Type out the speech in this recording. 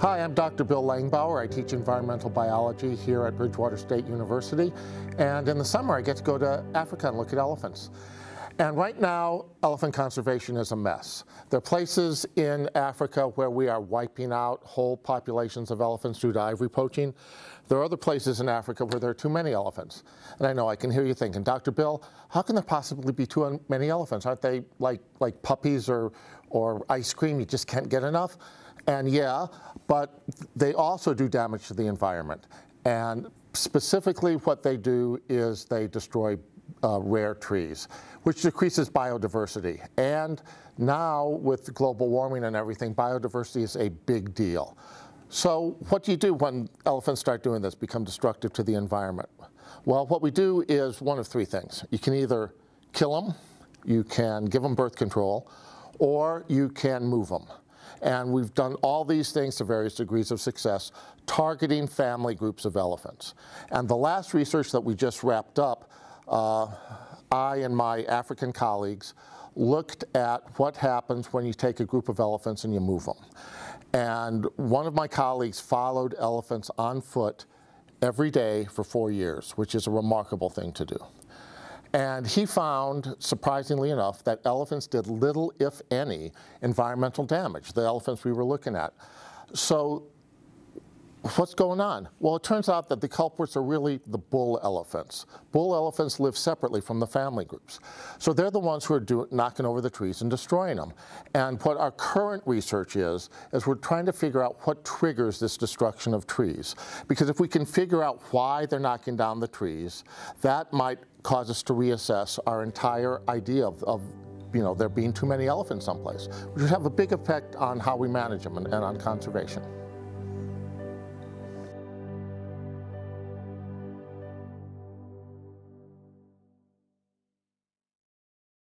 Hi, I'm Dr. Bill Langbauer. I teach environmental biology here at Bridgewater State University. And in the summer, I get to go to Africa and look at elephants. And right now, elephant conservation is a mess. There are places in Africa where we are wiping out whole populations of elephants due to ivory poaching. There are other places in Africa where there are too many elephants. And I know I can hear you thinking, Dr. Bill, how can there possibly be too many elephants? Aren't they like, like puppies or, or ice cream? You just can't get enough? And yeah, but they also do damage to the environment. And specifically what they do is they destroy uh, rare trees, which decreases biodiversity. And now with global warming and everything, biodiversity is a big deal. So what do you do when elephants start doing this, become destructive to the environment? Well, what we do is one of three things. You can either kill them, you can give them birth control, or you can move them. And we've done all these things to various degrees of success, targeting family groups of elephants. And the last research that we just wrapped up, uh, I and my African colleagues looked at what happens when you take a group of elephants and you move them. And one of my colleagues followed elephants on foot every day for four years, which is a remarkable thing to do. And he found, surprisingly enough, that elephants did little, if any, environmental damage, the elephants we were looking at. So what's going on? Well, it turns out that the culprits are really the bull elephants. Bull elephants live separately from the family groups. So they're the ones who are do, knocking over the trees and destroying them. And what our current research is, is we're trying to figure out what triggers this destruction of trees. Because if we can figure out why they're knocking down the trees, that might cause us to reassess our entire idea of, of you know, there being too many elephants someplace, which would have a big effect on how we manage them and, and on conservation.